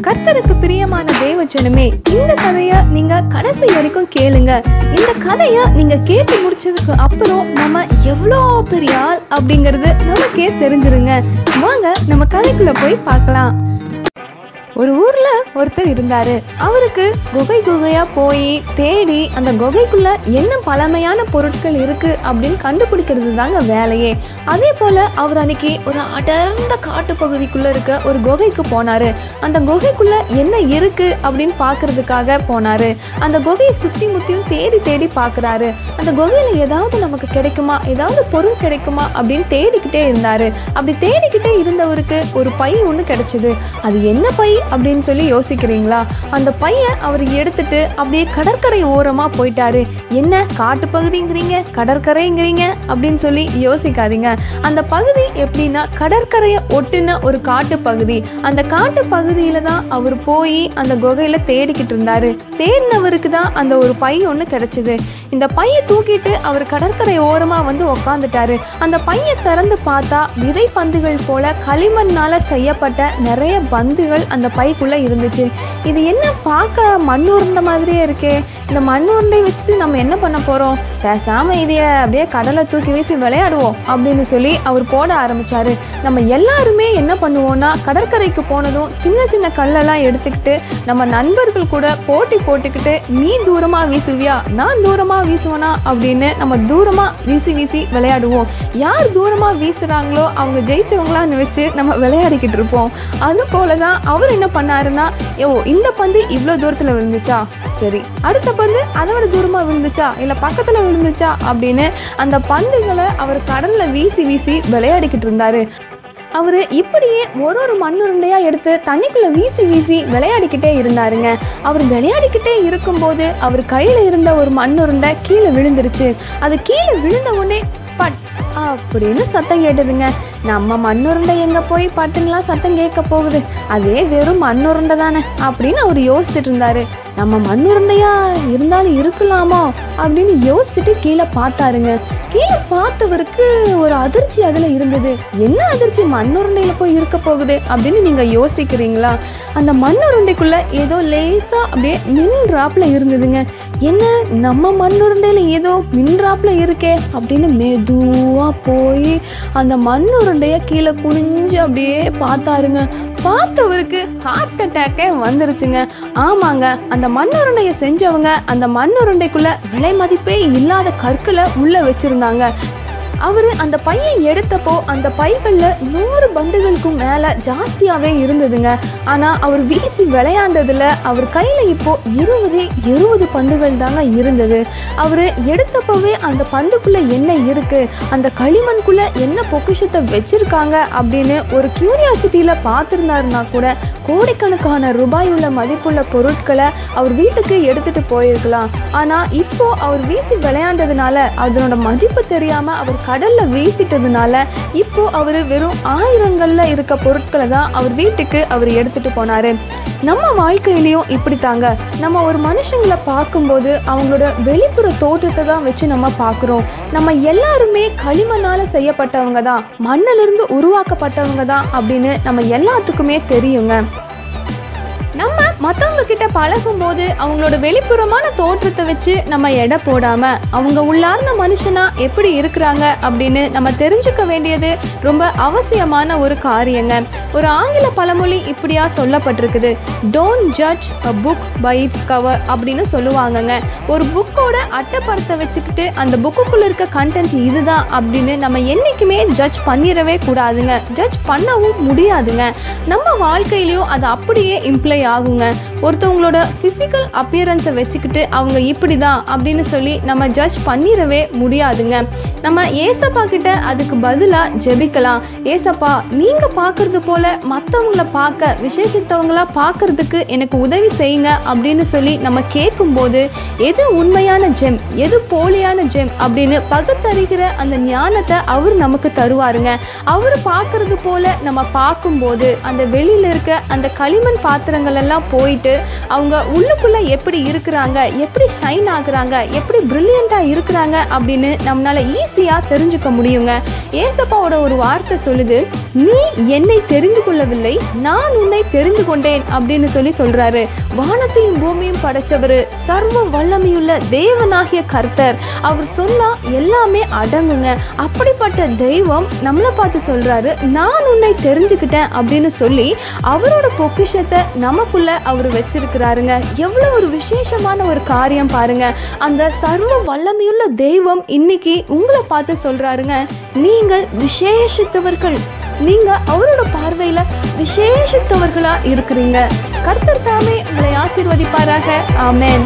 கர்த்தருக்கு பிரியமான தேவஜனமே இந்த கதையை நீங்க கடைசி வரைக்கும் கேளுங்க. இந்த கதையை நீங்க கேட்டு முடிச்சதுக்கு அப்புறம் நம்ம எவ்வளோ பெரிய ஆள் அப்படிங்கிறது நமக்கே தெரிஞ்சிருங்க. வாங்க நம்ம கதைக்குள்ள போய் பார்க்கலாம். ஒரு ஊர்ல ஒருத்தர் இருந்தாரு. அவருக்கு குகை குகையா போய் தேடி அந்த குகைக்குள்ள என்ன பழமையான பொருட்கள் இருக்கு அப்படின்னு கண்டுபிடிக்கிறது தாங்க வேலையே. அதே போல அவர் அன்னைக்கு ஒரு அடர்ந்த காட்டு பகுதிக்குள்ள இருக்க ஒரு குகைக்கு போனாரு. அந்த குகைக்குள்ள என்ன இருக்கு அப்படின்னு பாக்குறதுக்காக போனாரு. அந்த குகையை சுத்தி முத்தியும் தேடி தேடி பாக்குறாரு. அந்த குகையில ஏதாவது நமக்கு கிடைக்குமா? ஏதாவது பொருள் கிடைக்குமா? அப்படின்னு தேடிக்கிட்டே இருந்தாரு. அப்படி தேடிக்கிட்டே இருந்தவருக்கு ஒரு பை ஒன்று கிடைச்சது. அது என்ன பை? அப்படின்னு சொல்லி யோசிக்கிறீங்களா? அந்த பையன் அவர் எடுத்துட்டு அப்படியே கடற்கரை ஓரமாக போயிட்டாரு. என்ன காட்டு பகுதிங்கிறீங்க? கடற்கரைங்கிறீங்க? அப்படின்னு சொல்லி யோசிக்காதீங்க. அந்த பகுதி எப்படின்னா கடற்கரையை ஒட்டின ஒரு காட்டு பகுதி. அந்த காட்டு பகுதியில தான் அவர் போய் அந்த குகையில தேடிக்கிட்டு இருந்தாரு. தேடினவருக்கு தான் அந்த ஒரு பை ஒன்று கிடைச்சது. இந்த பையை தூக்கிட்டு அவர் கடற்கரை ஓரமாக வந்து உக்காந்துட்டாரு. அந்த பையை திறந்து பார்த்தா விதை பந்துகள் போல களிமண்ணால் செய்யப்பட்ட நிறைய பந்துகள் அந்த பைக்குள்ளே இருந்துச்சு. இது என்ன பார்க்க மண் உருண்ட மாதிரியே இருக்கே. இந்த மண் உருண்டை வச்சுட்டு நம்ம என்ன பண்ண போகிறோம் பேசாமல் இதையே அப்படியே கடலை தூக்கி வீசி விளையாடுவோம் அப்படின்னு சொல்லி அவர் போட ஆரம்பித்தார் நம்ம எல்லாருமே என்ன பண்ணுவோம்னா கடற்கரைக்கு போனதும் சின்ன சின்ன கல்லெல்லாம் எடுத்துக்கிட்டு நம்ம நண்பர்கள் கூட போட்டி போட்டுக்கிட்டு நீ தூரமாக வீசுவியா? நான் தூரமாக தூரமாக வீசுவனா அப்படின்னு நம்ம தூரமாக வீசி வீசி விளையாடுவோம். யார் தூரமாக வீசுகிறாங்களோ அவங்க ஜெயிச்சவங்களான்னு வச்சு நம்ம விளையாடிக்கிட்டு இருப்போம். அது போல தான் அவர் என்ன பண்ணாருன்னா ஓ இந்த பந்து இவ்வளோ தூரத்தில் விழுந்துச்சா? சரி அடுத்த பந்து அதை விட தூரமாக விழுந்துச்சா? இல்லை பக்கத்தில் விழுந்துச்சா? அப்படின்னு அந்த பந்துகளை அவர் கடலில் வீசி வீசி விளையாடிக்கிட்டு இருந்தாரு. அவர் இப்படியே ஒரு ஒரு மண்ணுருண்டையா எடுத்து தண்ணிக்குள்ள வீசி வீசி விளையாடிக்கிட்டே இருந்தாருங்க. அவர் விளையாடிக்கிட்டே இருக்கும்போது அவர் கையில இருந்த ஒரு மண்ணுருண்டை கீழே விழுந்துருச்சு. அது கீழே விழுந்த உடனே பட் அப்படின்னு சத்தம் கேட்டதுங்க. நம்ம மண்ணுருண்டை எங்க போய் பட்டுன்னுலாம் சத்தம் கேட்க போகுது. அதே வெறும் மண்ணுருண்டை தானே அப்படின்னு அவர் யோசிச்சுட்டு இருந்தாரு. நம்ம மண்ணுருண்டையா இருந்தாலும் இருக்கலாமோ அப்படின்னு யோசிச்சுட்டு கீழே பார்த்தாருங்க. கீழே பார்த்தவருக்கு ஒரு அதிர்ச்சி அதில் இருந்தது. என்ன அதிர்ச்சி மண்ணுருண்டையில் போய் இருக்க போகுது அப்படின்னு நீங்கள் யோசிக்கிறீங்களா? அந்த மண்ணுருண்டைக்குள்ள ஏதோ லேசா அப்படியே மின்றாப்பில் இருந்ததுங்க. என்ன நம்ம மண்ணுருண்டையில ஏதோ மின் இருக்கே அப்படின்னு மெதுவா போய் அந்த மண்ணுருண்டைய கீழே குனிஞ்சு அப்படியே பார்த்தாருங்க. பார்த்தவருக்கு ஹார்ட் அட்டாக்கே வந்துருச்சுங்க. ஆமாங்க அந்த மண்ணுருண்டையை செஞ்சவங்க அந்த மண்ணுருண்டைக்குள்ள விலை மதிப்பே இல்லாத கற்களை உள்ள வச்சிருந்தாங்க. அவர் அந்த பையை எடுத்தப்போ அந்த பைகளில் நூறு பந்துகளுக்கும் மேலே ஜாஸ்தியாகவே இருந்ததுங்க. ஆனால் அவர் வீசி விளையாண்டதில் அவர் கையில் இப்போ இருபது இருபது பந்துகள் தாங்க இருந்தது. அவர் எடுத்தப்பவே அந்த பந்துக்குள்ளே என்ன இருக்குது அந்த களிமண்குள்ளே என்ன பொக்கிஷத்தை வச்சுருக்காங்க அப்படின்னு ஒரு க்யூரியாசிட்டியில் பார்த்துருந்தாருனா கூட கோடிக்கணக்கான ரூபாய் உள்ள மதிப்புள்ள பொருட்களை அவர் வீட்டுக்கு எடுத்துகிட்டு போயிருக்கலாம். ஆனால் இப்போ அவர் வீசி விளையாண்டதுனால அதனோட மதிப்பு தெரியாமல் அவர் கடல்ல வீசிட்டதுனால இப்போ அவர் வெறும் ஆயிரங்கள்ல இருக்க பொருட்களை தான் அவர் வீட்டுக்கு அவர் எடுத்துட்டு போனாரு. நம்ம வாழ்க்கையிலையும் இப்படித்தாங்க. நம்ம ஒரு மனுஷங்களை பார்க்கும்போது அவங்களோட வெளிப்புற தோற்றத்தை தான் வச்சு நம்ம பார்க்குறோம். நம்ம எல்லாருமே களிமண்ணால் செய்யப்பட்டவங்க தான் மண்ணிலிருந்து உருவாக்கப்பட்டவங்க தான் அப்படின்னு நம்ம எல்லாத்துக்குமே தெரியுங்க. நம்ம மற்றவங்க கிட்ட பழகும்போது அவங்களோட வெளிப்புறமான தோற்றத்தை வச்சு நம்ம எடை போடாம அவங்க உள்ளார்ந்த மனுஷனா எப்படி இருக்கிறாங்க அப்படின்னு நம்ம தெரிஞ்சுக்க வேண்டியது ரொம்ப அவசியமான ஒரு காரியங்க. ஒரு ஆங்கில பழமொழி இப்படியா சொல்லப்பட்டிருக்குது. Don't judge a book by its cover அப்படின்னு சொல்லுவாங்கங்க. ஒரு புக்கோட அட்டைப்படத்தை வச்சுக்கிட்டு அந்த புக்குக்குள்ள இருக்க கண்டென்ட் இதுதான் அப்படின்னு நம்ம என்றைக்குமே ஜட்ஜ் பண்ணிடவே கூடாதுங்க. ஜட்ஜ் பண்ணவும் முடியாதுங்க. நம்ம வாழ்க்கையிலையும் அது அப்படியே இம்ப்ளை ஆகுங்க ஒருத்தவங்களோட ஃபிசிக்கல் அப்பியரன்ஸை வச்சுக்கிட்டு அவங்க இப்படி தான் அப்படின்னு சொல்லி நம்ம ஜட்ஜ் பண்ணிடவே முடியாதுங்க. நம்ம ஏசப்பா கிட்ட அதுக்கு பதிலாக ஜெபிக்கலாம். ஏசப்பா நீங்கள் பார்க்குறது போல் மற்றவங்கள பார்க்க விசேஷித்தவங்களா பார்க்கறதுக்கு எனக்கு உதவி செய்யுங்க அப்படின்னு சொல்லி நம்ம கேட்கும்போது எது உண்மையான ஜெம் எது போலியான ஜெம் அப்படின்னு பகுத்தறிகிற அந்த ஞானத்தை அவர் நமக்கு தருவாருங்க. அவர் பார்க்குறது போல் நம்ம பார்க்கும்போது அந்த வெளியில் இருக்க அந்த களிமண் பாத்திரங்கள் எல்லாம் போயிட்டு போயிட்டு அவங்க உள்ளுக்குள்ள எப்படி இருக்கிறாங்க எப்படி ஷைன் ஆகுறாங்க எப்படி பிரில்லியண்ட்டாக இருக்கிறாங்க அப்படின்னு நம்மளால ஈஸியாக தெரிஞ்சுக்க முடியுங்க. ஏசப்பாவோட ஒரு வார்த்தை சொல்லுது நீ என்னை தெரிந்து கொள்ளவில்லை நான் உன்னை தெரிந்து கொண்டேன் அப்படின்னு சொல்லி சொல்றாரு. வானத்தையும் பூமியும் படைச்சவர் சர்வ வல்லமையுள்ள தேவனாகிய கர்த்தர். அவர் சொன்னா எல்லாமே அடங்குங்க. அப்படிப்பட்ட தெய்வம் நம்மளை பார்த்து சொல்றாரு நான் உன்னை தெரிஞ்சுக்கிட்டேன் அப்படின்னு சொல்லி அவரோட பொக்கிஷத்தை நமக்குள்ள அவர் வச்சிருக்கிறாருங்க. எவ்வளவு ஒரு விசேஷமான ஒரு காரியம் பாருங்க. அந்த சர்வ வல்லமையுள்ள தெய்வம் இன்னைக்கு உங்களை பார்த்து சொல்றாருங்க. நீங்கள் விசேஷித்தவர்கள். நீங்க அவரோட பார்வையில விசேஷித்தவர்களா இருக்கிறீங்க. கர்த்தர் தாமே உங்களை ஆசீர்வதிப்பாராக. ஆமேன்.